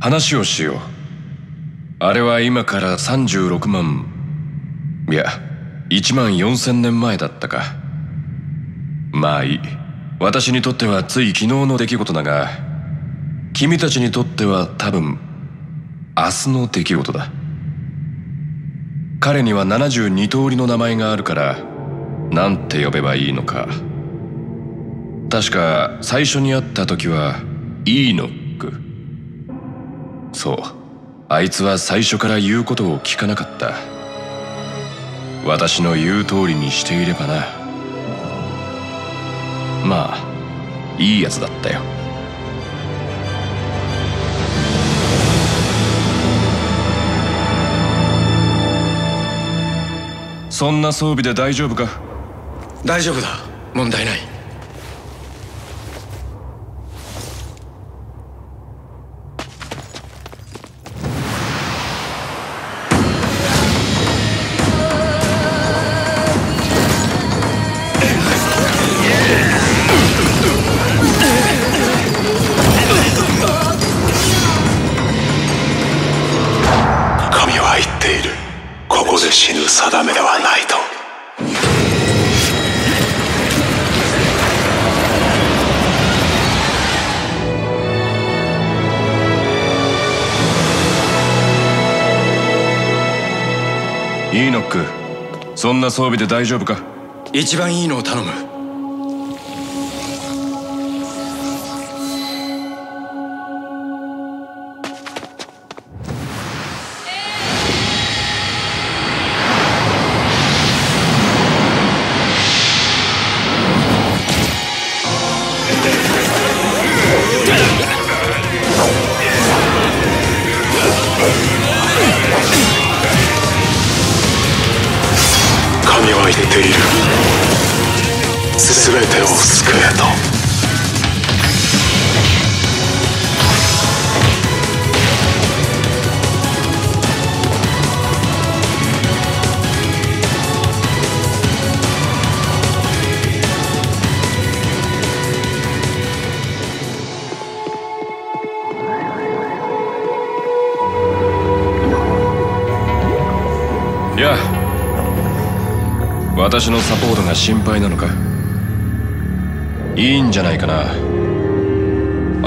話をしよう。あれは今から36万。いや1万4000年前だったか。まあいい。私にとってはつい昨日の出来事だが君たちにとっては多分明日の出来事だ。彼には72通りの名前があるから何て呼べばいいのか。確か最初に会った時はイーノックそう。あいつは最初から言うことを聞かなかった。私の言う通りにしていればな。まあいいやつだったよ。そんな装備で大丈夫か？大丈夫だ。問題ない。定めではないと。イーノック。そんな装備で大丈夫か？一番いいのを頼む全てを救えと。いや私のサポートが心配なのか？いいんじゃないかな。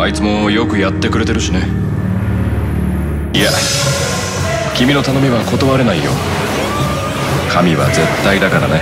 あいつもよくやってくれてるしね。いや君の頼みは断れないよ。神は絶対だからね。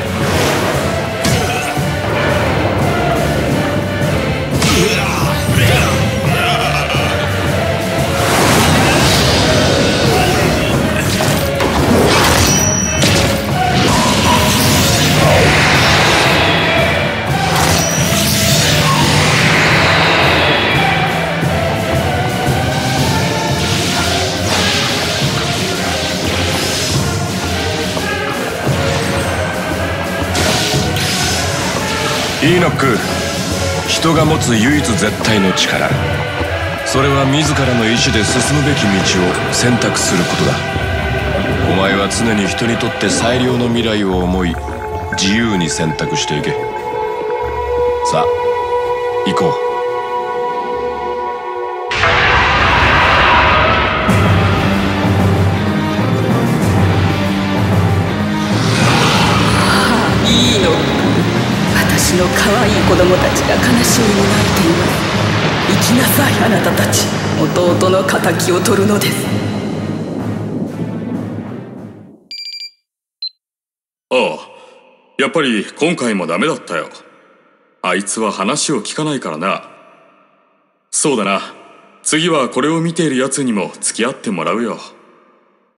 イーノック人が持つ唯一絶対の力。それは自らの意志で進むべき道を選択することだ。お前は常に人にとって最良の未来を思い自由に選択していけ。さあ行こう。私の可愛い子供たちが悲しみに泣いています。行きなさいあなたたち。弟の敵を取るのです。ああやっぱり今回もダメだったよ。あいつは話を聞かないからな。そうだな。次はこれを見ている奴にも付き合ってもらうよ。